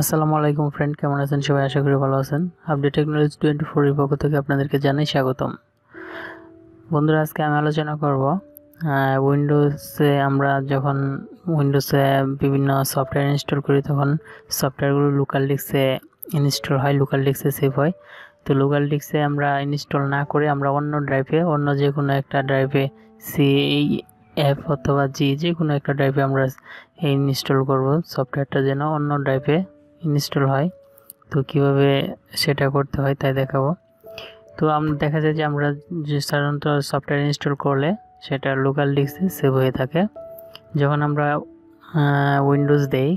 আসসালামু আলাইকুম ফ্রেন্ড কেমন আছেন? সবাই আশা করি ভালো আছেন। আপডেট টেকনোলজি টোয়েন্টি ফোরের পক্ষ থেকে আপনাদেরকে জানাই স্বাগতম। বন্ধুরা, আজকে আমি আলোচনা করব উইন্ডোজে আমরা যখন উইন্ডোজে বিভিন্ন সফটওয়্যার ইনস্টল করি, তখন সফটওয়্যারগুলো লোকাল ডিস্কে ইনস্টল হয় লোকাল ডিস্কে সেভ হয়। তো লোকাল ডিস্কে আমরা ইনস্টল না করে আমরা অন্য ড্রাইভে অন্য যে কোনো একটা ড্রাইভে সি অ্যাপ অথবা জি যে কোনো একটা ড্রাইভে আমরা ইনস্টল করব। সফটওয়্যারটা যেন অন্য ড্রাইভে ইনস্টল হয়, তো কীভাবে সেটা করতে হয় তাই দেখাবো। তো আমরা দেখা যায় যে আমরা যে সাধারণত সফটওয়্যার ইনস্টল করলে সেটা লোকাল ডিস্কে সেভ হয়ে থাকে। যখন আমরা উইন্ডোজ দেই,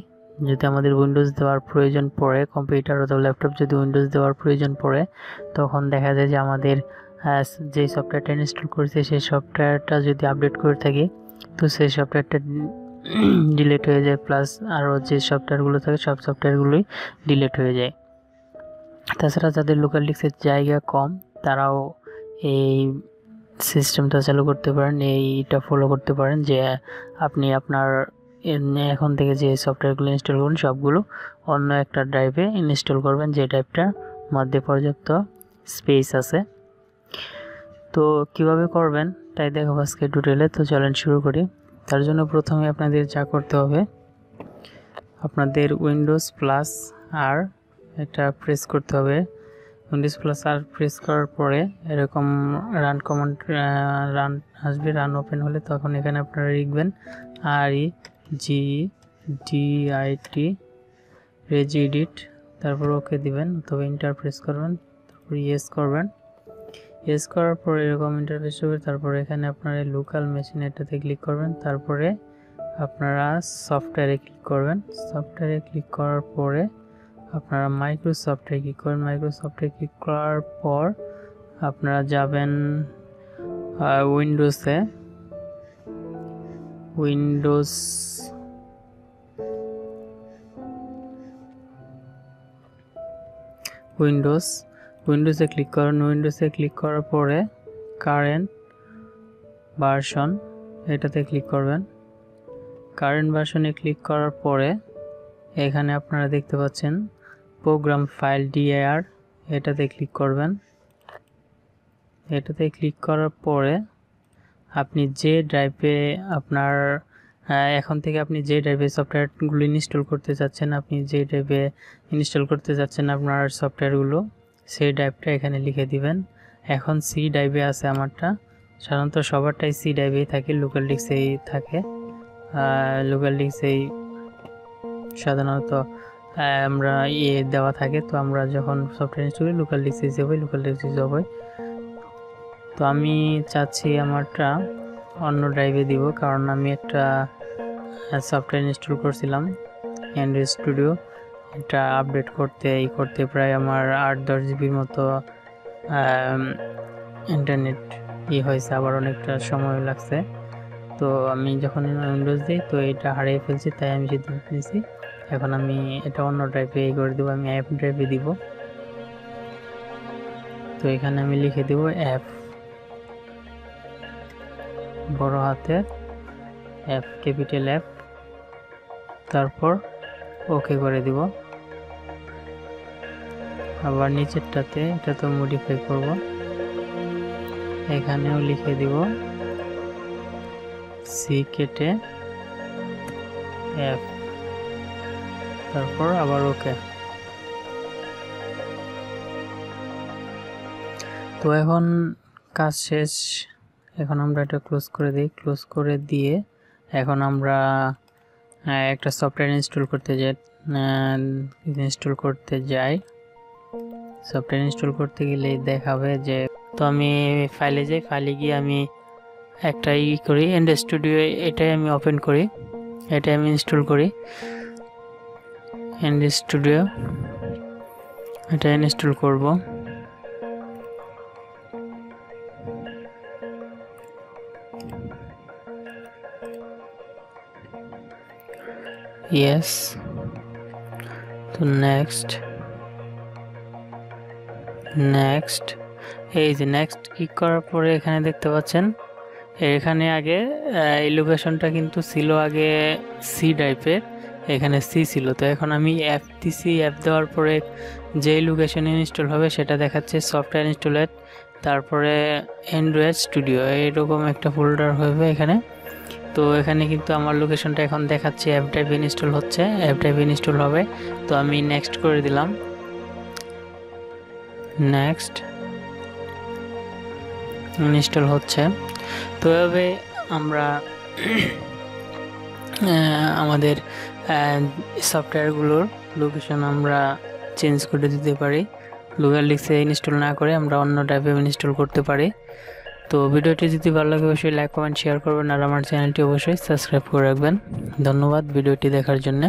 যদি আমাদের উইন্ডোজ দেওয়ার প্রয়োজন পড়ে কম্পিউটার অথবা ল্যাপটপ যদি উইন্ডোজ দেওয়ার প্রয়োজন পড়ে, তখন দেখা যায় যে আমাদের যে সফটওয়্যারটা ইনস্টল করেছি, সেই সফটওয়্যারটা যদি আপডেট করে থাকি, তো সেই সফটওয়্যারটা ডিলেট হয়ে যায় প্লাস আরও যে সফটওয়্যারগুলো থাকে, সব সফটওয়্যারগুলোই ডিলেট হয়ে যায়। তাছাড়া যাদের লোকাল ডিস্কের জায়গা কম, তারাও এই সিস্টেমটা চালু করতে পারেন, এইটা ফলো করতে পারেন যে আপনি আপনার এখন থেকে যে সফটওয়্যারগুলো ইনস্টল করুন, সবগুলো অন্য একটা ড্রাইভে ইনস্টল করবেন, যে ড্রাইভটার মধ্যে পর্যাপ্ত স্পেস আছে। তো কীভাবে করবেন, তাই দেখো আজকে টুটেলে তো চলেন শুরু করি। তার জন্য প্রথমে আপনাদের যা করতে হবে, আপনাদের উইন্ডোজ প্লাস আর এটা প্রেস করতে হবে। উইন্ডোজ প্লাস আর প্রেস করার পরে এরকম রান কমান্ড রান আসবে রান ওপেন হলে তখন এখানে আপনারা লিখবেন আর ই জি ডি আই টি রেজিডিট তারপর ওকে দিবেন, অথবা ইন্টার প্রেস করবেন, তারপর ইয়েস করবেন। ইয়েস করার পর এরকম ইন্টারফেস হবে। তারপরে এখানে আপনারা লোকাল মেশিন এটাতে ক্লিক করবেন। তারপরে আপনারা সফটওয়্যারে ক্লিক করবেন। সফটওয়্যারে ক্লিক করার পরে আপনারা মাইক্রোসফটে ক্লিক করবেন। মাইক্রোসফটে ক্লিক করার পর আপনারা যাবেন উইন্ডোজে উইন্ডোজ উইন্ডোজ উইন্ডোজে ক্লিক করুন উইন্ডোজে ক্লিক করার পরে কারেন্ট ভার্সন এটাতে ক্লিক করবেন। কারেন্ট ভার্সনে ক্লিক করার পরে এখানে আপনারা দেখতে পাচ্ছেন প্রোগ্রাম ফাইল ডিআর এটাতে ক্লিক করবেন। এটাতে ক্লিক করার পরে আপনি যে ড্রাইভে আপনার এখন থেকে আপনি যে ড্রাইভে সফটওয়্যারগুলো ইনস্টল করতে চাচ্ছেন, আপনি যে ড্রাইভে ইনস্টল করতে চাচ্ছেন আপনার সফটওয়্যারগুলো সেই ড্রাইভটা এখানে লিখে দিবেন। এখন সি ড্রাইভে আছে আমারটা। সাধারণত সবারটাই সি ড্রাইভেই থাকে লোকাল ডিস্কেই থাকে। লোকাল ডিস্কেই সাধারণত আমরা ইয়ে দেওয়া থাকে। তো আমরা যখন সফটওয়্যার ইনস্টল করি লোকাল ডিস্কে সেভ হয় লোকাল ডিস্কে সেভ হয় তো আমি চাচ্ছি আমারটা অন্য ড্রাইভে দিব, কারণ আমি একটা সফটওয়্যার ইনস্টল করছিলাম অ্যান্ড্রয়েড স্টুডিও এটা আপডেট করতে, এই করতে প্রায় আমার আট, দশ জিবির মতো ইন্টারনেট ই হয়েছে। আবার অনেকটা সময় লাগছে। তো আমি যখন উইন্ডোজ দিই, তো এটা হারিয়ে ফেলছি, তাই আমি সিদ্ধান্ত নিয়েছি, এখন আমি এটা অন্য ড্রাইভে এই করে দেবো, আমি অ্যাপ ড্রাইভে দিব। তো এখানে আমি লিখে দেব অ্যাপ বড় হাতের অ্যাপ ক্যাপিটাল অ্যাপ তারপর ওকে করে দিব। আবার নিচেরটাতে, এটা তো মডিফাই করব। এখানেও লিখে দিব। সি কেটে এফ তারপর আবার ওকে তো এখন কাজ শেষ। এখন আমরা এটা ক্লোজ করে দিই। ক্লোজ করে দিয়ে এখন আমরা একটা সফটওয়্যার ইনস্টল করতে যাই ইনস্টল করতে যাই। সফটওয়্যার ইনস্টল করতে গেলে দেখাবে যে, তো আমি ফাইলে যাই ফাইলে গিয়ে আমি একটা ই করি এন্ড স্টুডিও এটাই আমি ওপেন করি, এটাই আমি ইনস্টল করি। এন্ড স্টুডিও এটা ইনস্টল করব। ইয়েস তো নেক্সট নেক্সট এই যে নেক্সট ক্লিক করার পরে এখানে দেখতে পাচ্ছেন, এখানে আগে এই লোকেশনটা কিন্তু ছিল আগে সি টাইপের এখানে সি ছিল। তো এখন আমি অ্যাপ দিছি অ্যাপ দেওয়ার পরে যেই লোকেশন ইনস্টল হবে সেটা দেখাচ্ছে সফটওয়্যার ইনস্টলেট তারপরে অ্যান্ড্রয়েড স্টুডিও এইরকম একটা ফোল্ডার হবে এখানে। তো এখানে কিন্তু আমার লোকেশনটা এখন দেখাচ্ছে অ্যাপ টাইপ ইনস্টল হচ্ছে অ্যাপ টাইপ ইনস্টল হবে। তো আমি নেক্সট করে দিলাম। নেক্সট ইনস্টল হচ্ছে। তো এভাবে আমরা আমাদের সফটওয়্যারগুলোর লোকেশন আমরা চেঞ্জ করে দিতে পারি। লোকাল ডিস্কে ইনস্টল না করে আমরা অন্য টাইপে ইনস্টল করতে পারি। তো ভিডিওটি যদি ভালো লাগে, অবশ্যই লাইক কমেন্ট শেয়ার করবেন। আর আমার চ্যানেলটি অবশ্যই সাবস্ক্রাইব করে রাখবেন। ধন্যবাদ ভিডিওটি দেখার জন্য।